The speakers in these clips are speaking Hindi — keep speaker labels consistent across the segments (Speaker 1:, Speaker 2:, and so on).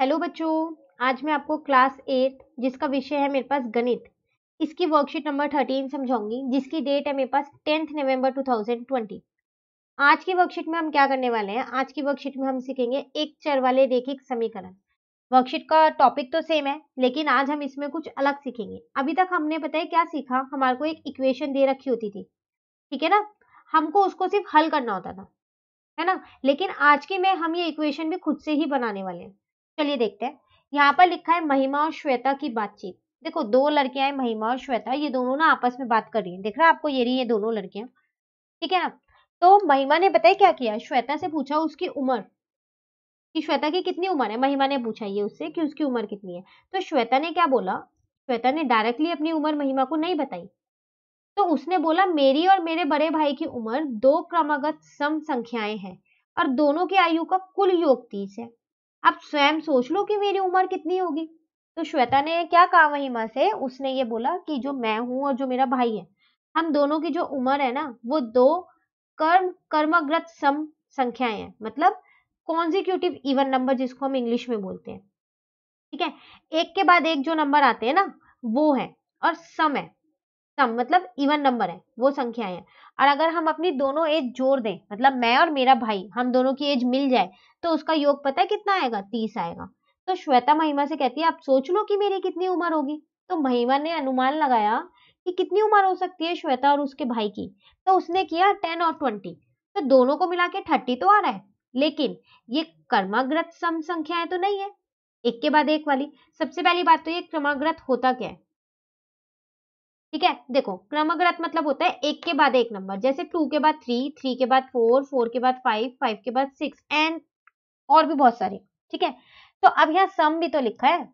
Speaker 1: हेलो बच्चों, आज मैं आपको क्लास एट, जिसका विषय है मेरे पास गणित, इसकी वर्कशीट नंबर थर्टीन समझाऊँगी, जिसकी डेट है मेरे पास टेंथ नवंबर 2020 आज की वर्कशीट में हम क्या करने वाले हैं? आज की वर्कशीट में हम सीखेंगे एक चर वाले रेखिक समीकरण। वर्कशीट का टॉपिक तो सेम है, लेकिन आज हम इसमें कुछ अलग सीखेंगे। अभी तक हमने पता है क्या सीखा? हमारे को एक इक्वेशन दे रखी होती थी। ठीक है ना? हमको उसको सिर्फ़ हल करना होता था। है ना? लेकिन आज की में, हम ये इक्वेशन भी खुद से ही बनाने वाले हैं। चलिए देखते हैं। यहाँ पर लिखा है महिमा और श्वेता की बातचीत। देखो, दो लड़कियाँ हैं, महिमा और श्वेता। ये दोनों ना आपस में बात कर रही हैं। देख रहा है आपको ये रही है दोनों लड़कियाँ। ठीक है ना? तो महिमा ने बताया क्या किया? श्वेता से पूछा उसकी उम्र। कि श्वेता की कितनी उम्र है? महिमा ने पूछा ये उससे कि उसकी उम्र कितनी है? तो श्वेता ने क्या बोला? श्वेता ने डायरेक्टली अपनी उम्र महिमा को नहीं बताई। तो उसने बोला, मेरी और मेरे बड़े भाई की उम्र दो क्रमागत सम संख्याएँ हैं और दोनों की आयु का कुल योग तीस है। आप स्वयं सोच लो कि मेरी उम्र कितनी होगी। तो श्वेता ने क्या कहा महिमा से? उसने ये बोला कि जो मैं हूँ और जो मेरा भाई है, हम दोनों की जो उम्र है ना, वो दो कर्म, कर्मग्रत सम संख्याएँ हैं। मतलब कॉन्जिक्यूटिव इवन नंबर जिसको हम इंग्लिश में बोलते हैं। ठीक है? एक के बाद एक जो नंबर आते हैं ना, वो है और सम है। सम मतलब इवन नंबर है, वो संख्याएँ हैं। और अगर हम अपनी दोनों एज जोड़ दें मतलब मैं और मेरा भाई, हम दोनों की एज मिल जाए तो उसका योग पता है कितना आएगा? तीस आएगा। तो श्वेता महिमा से कहती है, आप सोच लो कि मेरी कितनी उम्र होगी? तो महिमा ने अनुमान लगाया कि कितनी उम्र हो सकती है श्वेता और उसके भाई की। तो उसने किया टेन और ट्वेंटी। तो दोनों को मिला के थर्टी तो आ रहा है। लेकिन ये कर्माग्रत सम संख्याएँ तो नहीं है। एक के बाद एक वाली। सबसे पहली बात तो ये क्रमाग्रत होता क्या है? ठीक है देखो क्रमग्रत मतलब होता है एक के बाद एक नंबर जैसे टू के बाद थ्री थ्री के बाद फोर फोर के बाद फाइव फाइव के बाद सिक्स एंड और भी बहुत सारे ठीक है तो अब यहाँ सम भी तो लिखा है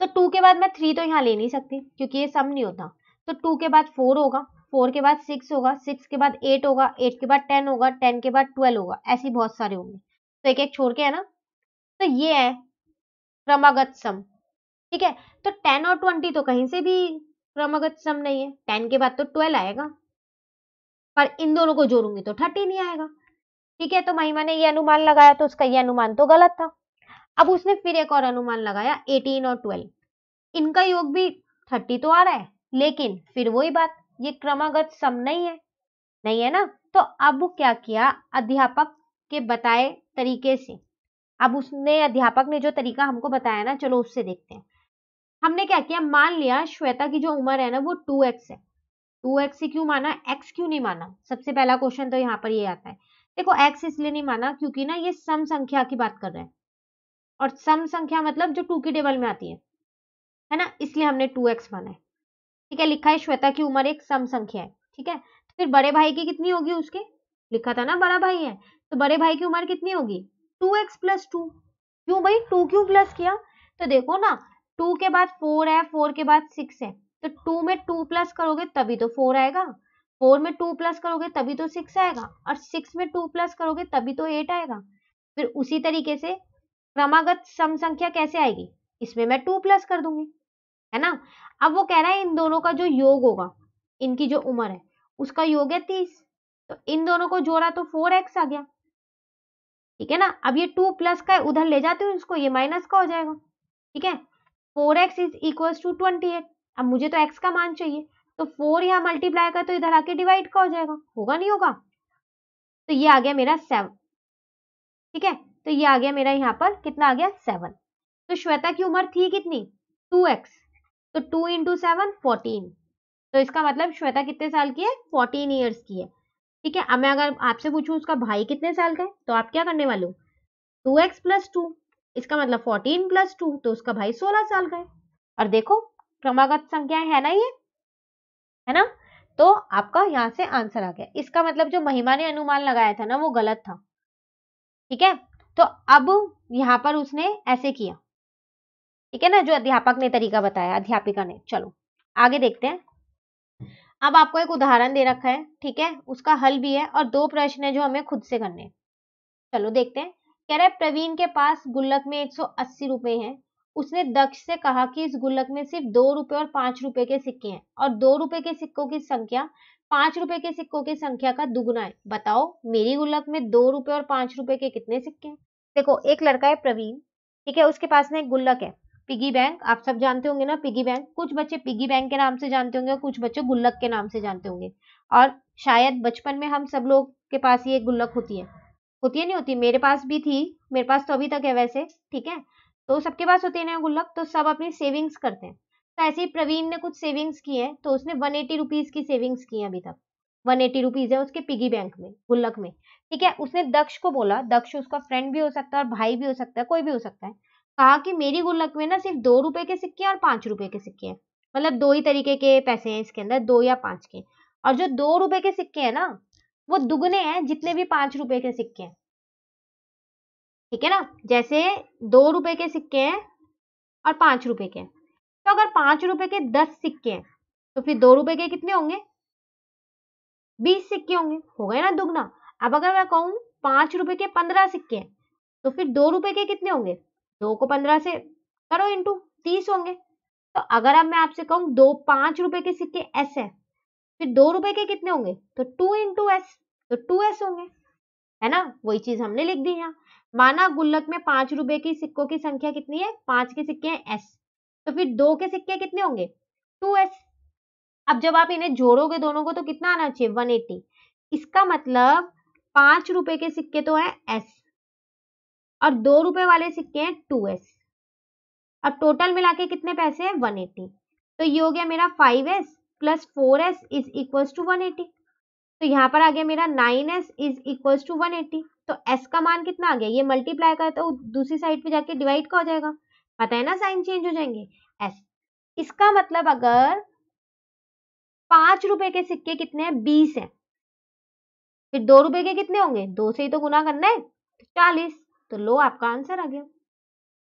Speaker 1: तो टू के बाद मैं थ्री तो यहाँ ले नहीं सकती क्योंकि ये सम नहीं होता तो टू के बाद फोर होगा फोर के बाद सिक्स होगा सिक्स के बाद एट होगा एट के बाद टेन होगा टेन के बाद ट्वेल्व होगा ऐसे बहुत सारे होंगे तो एक एक छोड़ के है ना तो ये है क्रमागत सम ठीक है तो टेन और ट्वेंटी तो कहीं से भी क्रमागत सम नहीं है। टेन के बाद तो ट्वेल्व आएगा। पर इन दोनों को जोड़ूँगी तो थर्टी नहीं आएगा। ठीक है तो महिमा ने ये अनुमान लगाया तो उसका ये अनुमान तो गलत था। अब उसने फिर एक और अनुमान लगाया एटीन और ट्वेल्व इनका योग भी थर्टी तो आ रहा है, लेकिन फिर वही बात, ये क्रमागत सम नहीं है। नहीं है ना? तो अब क्या किया अध्यापक के बताए तरीके से? अब उसने अध्यापक ने जो तरीका हमको बताया ना, चलो उससे देखते हैं। हमने क्या किया? मान लिया श्वेता की जो उम्र है ना, वो टू एक्स है। टू एक्स से क्यों माना? एक्स क्यों नहीं माना? सबसे पहला क्वेश्चन तो यहाँ पर ये आता है। देखो एक्स इसलिए नहीं माना क्योंकि ना ये सम संख्या की बात कर रहे हैं। और सम संख्या मतलब जो टू की टेबल में आती है। है ना? इसलिए हमने टू एक्स माना है। ठीक है, लिखा है श्वेता की उम्र एक सम संख्या है। ठीक है? तो फिर बड़े भाई की कितनी होगी उसके? लिखा था ना बड़ा भाई है। तो बड़े भाई की उम्र कितनी होगी? टू एक्स प्लस टू क्यों भाई? टू क्यों प्लस किया? तो देखो ना टू के बाद फोर है, फोर के बाद सिक्स है। तो टू में टू प्लस करोगे तभी तो फोर आएगा। फोर में टू प्लस करोगे तभी तो सिक्स आएगा। और सिक्स में टू प्लस करोगे तभी तो एट आएगा। फिर उसी तरीके से क्रमागत सम संख्या कैसे आएगी? इसमें मैं टू प्लस कर दूँगी, है ना? अब वो कह रहा है इन दोनों का जो योग होगा, इनकी जो उम्र है, उसका योग है तीस। तो इन दोनों को जोड़ा तो फोर एक्स आ गया। ठीक है ना? अब ये टू प्लस का उधर ले जाते हो इसको, ये माइनस का हो जाएगा। ठीक है? Four X is equal to twenty eight. अब मुझे तो एक्स का मान चाहिए। तो फोर यहाँ मल्टीप्लाई कर तो इधर आके डिवाइड का हो जाएगा। होगा नहीं होगा? तो ये आ गया मेरा सेवन ठीक है? तो ये आ गया मेरा यहाँ पर कितना आ गया? सेवन तो श्वेता की उम्र थी कितनी? Two X. तो टू इंटू सेवन फोर्टीन तो इसका मतलब श्वेता कितने साल की है? फोर्टीन ईयर्स की है। ठीक है? अब मैं अगर आपसे पूछूँ, उसका भाई कितने साल का है? तो आप क्या करने वाले हो? टू एक्स प्लस टू इसका मतलब फोर्टीन प्लस टू तो उसका भाई सोलह साल का है। और देखो, क्रमागत संख्या है ना ये? है ना? तो आपका यहाँ से आंसर आ गया। इसका मतलब जो महिमा ने अनुमान लगाया था ना, वो गलत था। ठीक है? तो अब यहाँ पर उसने ऐसे किया। ठीक है ना? जो अध्यापक ने तरीका बताया, अध्यापिका ने। चलो, आगे देखते हैं। अब आपको एक उदाहरण दे रखा है। ठीक है? उसका हल भी है और दो प्रश्न है जो हमें खुद से करने हैं। चलो, देखते हैं। कह रहा है, प्रवीण के पास गुल्लक में एक सौ अस्सी रुपए हैं। उसने दक्ष से कहा कि इस गुल्लक में सिर्फ़ दो रुपए और पाँच रुपए के सिक्के हैं और दो रुपए के सिक्कों की संख्या, पाँच रुपए के सिक्कों की संख्या का दुगुना है। बताओ, मेरी गुल्लक में दो रुपए और पाँच रुपए के कितने सिक्के हैं? देखो, एक लड़का है प्रवीण, ठीक है, उसके पास में एक गुल्लक है, पिगी बैंक, आप सब जानते होंगे ना पिगी बैंक, कुछ बच्चे पिगी बैंक के नाम से जानते होंगे और कुछ बच्चे गुल्लक के नाम से जानते होंगे। और शायद बचपन में हम सब लोग के पास ये गुल्लक होती है। होती है, नहीं होती? मेरे पास भी थी, मेरे पास तो अभी तक है वैसे, ठीक है? तो सबके पास होते है ना गुल्लक तो सब अपनी सेविंग्स करते हैं। तो ऐसे ही प्रवीण ने कुछ सेविंग्स की है तो उसने वन एटी रुपीज़ की सेविंग्स की है अभी तक। वन एटी रुपीज़ है उसके पिगी बैंक में, गुल्लक में, ठीक है? उसने दक्ष को बोला, दक्ष उसका फ्रेंड भी हो सकता है और भाई भी हो सकता है, कोई भी हो सकता है। कहा कि मेरी गुल्लक में ना सिर्फ़ दो रुपए के सिक्के और पाँच रुपए के सिक्के हैं। मतलब दो ही तरीके के पैसे हैं इसके अंदर, दो या पाँच के। और जो दो रुपए के सिक्के हैं ना वो दुगने हैं जितने भी पाँच रुपए के सिक्के हैं। ठीक है ना? जैसे दो रुपए के सिक्के हैं और पाँच रुपए के तो अगर पाँच रुपए के दस सिक्के हैं तो फिर दो रुपए के कितने होंगे? बीस सिक्के होंगे। हो गए ना दुगना? अब अगर मैं कहूँ पाँच रुपए के पंद्रह सिक्के हैं तो फिर दो रुपए के कितने होंगे? दो को पंद्रह से करो इंटू तीस होंगे। तो अगर अब मैं आपसे कहूँ दो पाँच रुपए के सिक्के ऐसे है फिर दो रुपए के कितने होंगे? तो टू इंटू एस तो टू एस होंगे। है ना? वही चीज़ हमने लिख दी यहाँ। माना गुल्लक में पाँच रुपए की सिक्कों की संख्या कितनी है? पाँच के सिक्के हैं एस तो फिर दो के सिक्के कितने होंगे? टू एस अब जब आप इन्हें जोड़ोगे दोनों को तो कितना आना चाहिए? वन एटी इसका मतलब पाँच रुपए के सिक्के तो है एस और दो रुपए वाले सिक्के हैं टू एस और टोटल मिला के कितने पैसे हैं? वन एटी तो ये हो गया मेरा five S plus four S is equal to one eighty तो यहाँ पर आ गया मेरा nine S is equal to one eighty तो एस का मान कितना आ गया? ये मल्टीप्लाई का तो दूसरी साइड पे जाके डिवाइड का हो जाएगा? पता है ना साइन चेंज हो जाएँगे। एस इसका मतलब अगर पाँच रुपए के सिक्के कितने हैं? बीस है। फिर दो रुपए के कितने होंगे? दो से ही तो गुना करना है। तो चालीस। तो लो, आपका आंसर आ गया।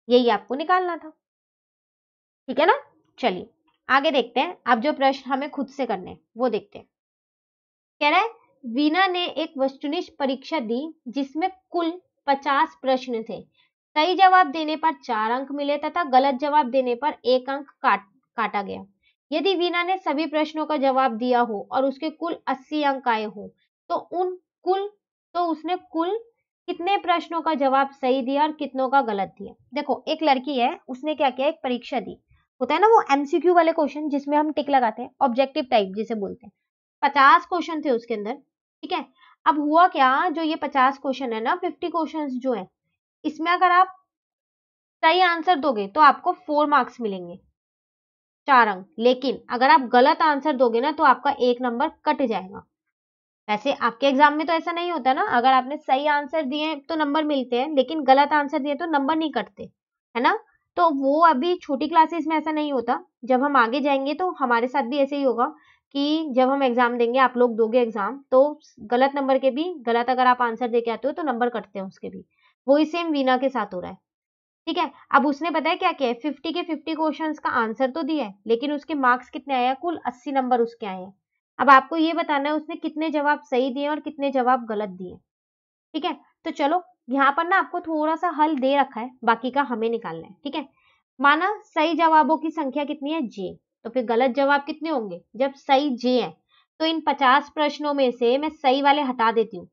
Speaker 1: यही आपको निकालना था। ठीक है ना? चलिए। आगे देखते हैं। अब जो प्रश्न हमें खुद से करने वो देखते हैं। कह रहा है, वीना ने एक वस्तुनिष्ठ परीक्षा दी जिसमें कुल पचास प्रश्न थे। सही जवाब देने पर चार अंक मिले तथा गलत जवाब देने पर एक अंक काट, काटा गया। यदि वीना ने सभी प्रश्नों का जवाब दिया हो और उसके कुल अस्सी अंक आए हो तो उन कुल तो उसने कुल कितने प्रश्नों का जवाब सही दिया और कितनों का गलत दिया? देखो, एक लड़की है, उसने क्या किया? एक परीक्षा दी। होता है ना वो एमसीक्यू वाले क्वेश्चन जिसमें हम टिक लगाते हैं ऑब्जेक्टिव टाइप जिसे बोलते हैं। पचास क्वेश्चन थे उसके अंदर, ठीक है? अब हुआ क्या? जो ये पचास क्वेश्चन है ना फिफ्टी क्वेश्चन जो है, इसमें अगर आप सही आंसर दोगे तो आपको फोर मार्क्स मिलेंगे। चार अंक। लेकिन अगर आप गलत आंसर दोगे ना तो आपका एक नंबर कट जाएगा। वैसे आपके एग्ज़ाम में तो ऐसा नहीं होता ना, अगर आपने सही आंसर दिए तो नंबर मिलते हैं, लेकिन गलत आंसर दिए तो नंबर नहीं कटते, है ना? तो वो अभी छोटी क्लासेस में ऐसा नहीं होता। जब हम आगे जाएँगे तो हमारे साथ भी ऐसे ही होगा कि जब हम एग्ज़ाम देंगे, आप लोग दोगे एग्ज़ाम तो गलत नंबर के भी, गलत अगर आप आंसर दे के आते हो तो नंबर कटते हैं उसके भी। वही सेम वीना के साथ हो रहा है। ठीक है? अब उसने बताया क्या क्या है? फिफ्टी के फिफ्टी क्वेश्चन का आंसर तो दिया है, लेकिन उसके मार्क्स कितने आए हैं? कुल अस्सी नंबर उसके आए हैं। अब आपको ये बताना है, उसने कितने जवाब सही दिए और कितने जवाब गलत दिए ठीक है? तो चलो यहाँ पर ना आपको थोड़ा सा हल दे रखा है, बाकी का हमें निकालना है, ठीक है? माना सही जवाबों की संख्या कितनी है? जे तो फिर गलत जवाब कितने होंगे? जब सही जे है तो इन पचास प्रश्नों में से मैं सही वाले हटा देती हूँ।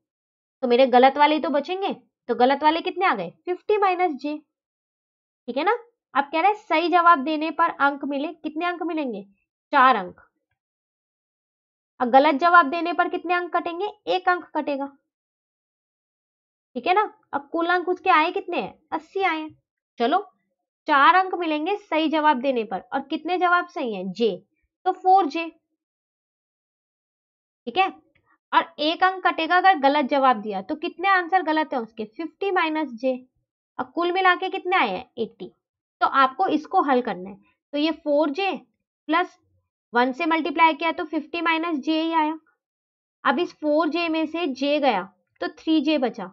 Speaker 1: तो मेरे गलत वाले तो बचेंगे तो गलत वाले कितने आ गए? फिफ्टी माइनस जे ठीक है ना? आप कह रहे हैं सही जवाब देने पर अंक मिले, कितने अंक मिलेंगे? चार अंक। अब गलत जवाब देने पर कितने अंक कटेंगे? एक अंक कटेगा। ठीक है ना? अब कुल अंक उसके आए कितने हैं? अस्सी आए चलो, चार अंक मिलेंगे सही जवाब देने पर। और कितने जवाब सही हैं? जे। तो फोर जे। ठीक है? और एक अंक कटेगा अगर गलत जवाब दिया तो कितने आंसर गलत है उसके? Fifty minus J. अब कुल मिला के कितने आए हैं? एट्टी तो आपको इसको हल करना है। तो ये फोर जे प्लस वन से मल्टीप्लाई किया तो फिफ्टी माइनस जे ही आया। अब इस फोर जे में से जे गया तो थ्री जे बचा।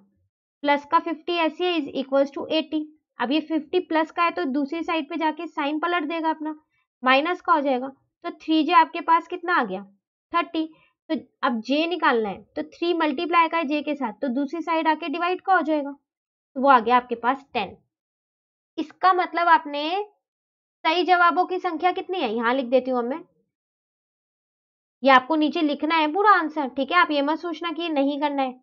Speaker 1: प्लस का फिफ्टी ऐसी है इज़ इक्वल टू एटी अब ये फिफ्टी प्लस का है तो दूसरी साइड पे जाके साइन पलट देगा अपना। माइनस का हो जाएगा। तो थ्री जे आपके पास कितना आ गया? थर्टी। तो अब जे निकालना है तो थ्री मल्टीप्लाई का है जे के साथ तो दूसरी साइड आके डिवाइड का हो जाएगा। तो वो आ गया आपके पास टेन। इसका मतलब आपने सही जवाबों की संख्या कितनी है? यहाँ लिख देती हूँ मैं। ये आपको नीचे लिखना है पूरा आंसर, ठीक है? आप ये मत सोचना कि ये नहीं करना है।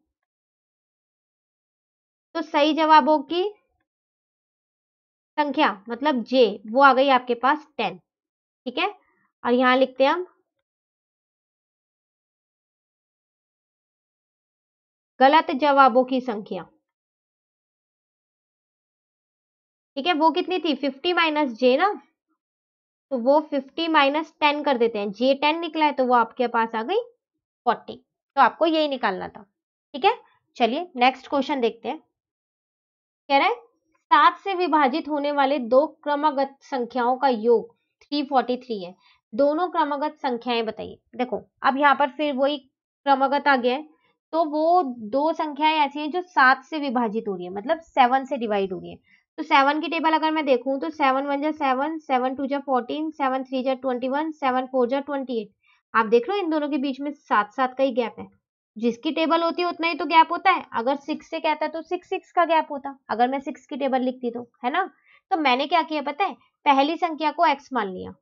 Speaker 1: तो सही जवाबों की संख्या मतलब जे वो आ गई आपके पास टेन ठीक है? और यहाँ लिखते हैं हम। गलत जवाबों की संख्या, ठीक है? वो कितनी थी? फिफ्टी माइनस जे ना? तो वो फिफ्टी माइनस टेन कर देते हैं। जे टेन निकला है तो वो आपके पास आ गई फोर्टी तो आपको यही निकालना था, ठीक है? चलिए नेक्स्ट क्वेश्चन देखते हैं। कह रहे हैं, सात से विभाजित होने वाले दो क्रमगत संख्याओं का योग 343 है। दोनों क्रमगत संख्याएँ बताइए। देखो, अब यहाँ पर फिर वही क्रमगत आ गया है तो वो दो संख्याएँ ऐसी हैं जो सात से विभाजित हो रही है मतलब सेवन से डिवाइड हो रही है। तो सेवन की टेबल अगर मैं देखूँ तो सेवन वन जा सेवन सेवन टू जा फोर्टीन सेवन थ्री जा ट्वेंटी वन सेवन फोर जा ट्वेंटी एट आप देख लो, इन दोनों के बीच में सात सात का ही गैप है। जिसकी टेबल होती है, उतना ही तो गैप होता है। अगर सिक्स से कहता है तो सिक्स सिक्स का गैप होता। अगर मैं सिक्स की टेबल लिखती तो है ना? तो मैंने क्या किया पता है? पहली संख्या को एक्स मान लिया।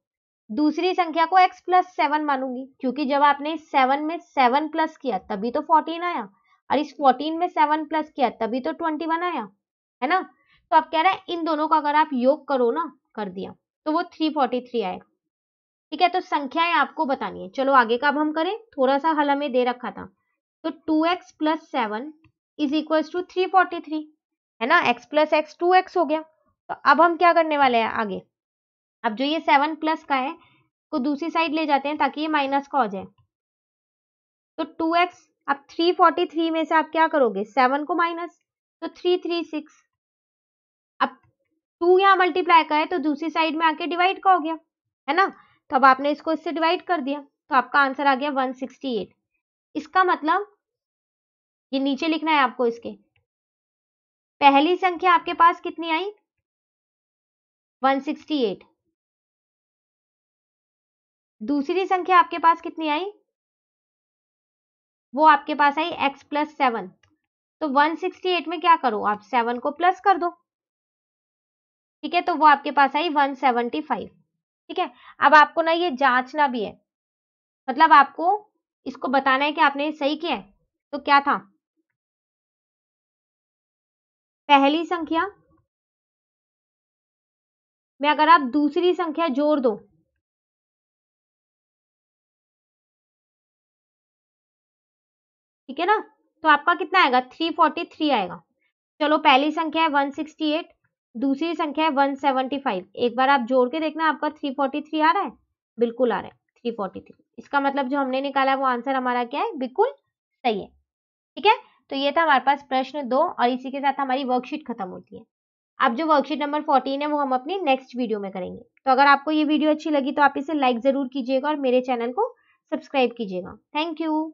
Speaker 1: दूसरी संख्या को x प्लस सेवन मानूँगी, क्योंकि जब आपने सेवन में सेवन प्लस किया, तभी तो फोर्टीन आया। और इस फोर्टीन में सेवन प्लस किया, तभी तो ट्वेंटी वन आया, है ना? तो आप कह रहे हैं, इन दोनों का अगर आप योग करो ना, कर दिया तो वो थ्री फोर्टी थ्री आएगा। ठीक है? तो संख्याएँ आपको बतानी है। चलो आगे का अब हम करें। थोड़ा सा हल हमें दे रखा था। तो two X plus seven is equal to three forty three है ना? X plus X two X हो गया। तो अब हम क्या करने वाले हैं आगे? अब जो ये सेवन प्लस का है को दूसरी साइड ले जाते हैं ताकि ये माइनस का हो जाए। तो टू एक्स अब थ्री फोर्टी थ्री में से आप क्या करोगे? सेवन को माइनस तो थ्री थ्री सिक्स अब टू यहाँ मल्टीप्लाई का है तो दूसरी साइड में आके डिवाइड का हो गया। है ना? तो अब आपने इसको इससे डिवाइड कर दिया। तो आपका आंसर आ गया वन सिक्सटी एट इसका मतलब ये नीचे लिखना है आपको इसके। पहली संख्या आपके पास कितनी आई? One sixty eight. दूसरी संख्या आपके पास कितनी आई? वो आपके पास आई x प्लस सेवन तो 168 में क्या करो? आप सेवन को प्लस कर दो। ठीक है तो वो आपके पास आई 175 ठीक है, अब आपको ना ये जांचना भी है। मतलब आपको इसको बताना है कि आपने सही किया है। तो क्या था? पहली संख्या, में अगर आप दूसरी संख्या जोड़ दो, ठीक है ना? तो आपका कितना आएगा? थ्री फोर्टी थ्री आएगा। चलो पहली संख्या है वन सिक्सटी एट दूसरी संख्या है वन सेवेंटी फाइव एक बार आप जोड़ के देखना, आपका थ्री फोर्टी थ्री आ रहा है? बिल्कुल आ रहा है थ्री फोर्टी थ्री इसका मतलब जो हमने निकाला है, वो आंसर हमारा क्या है? बिल्कुल सही है। ठीक है? तो ये था हमारे पास प्रश्न दो और इसी के साथ हमारी वर्कशीट खत्म होती है। अब जो वर्कशीट नंबर फोर्टीन है, वो हम अपनी नेक्स्ट वीडियो में करेंगे। तो अगर आपको ये वीडियो अच्छी लगी तो आप इसे लाइक ज़रूर कीजिएगा और मेरे चैनल को सब्सक्राइब कीजिएगा। Thank you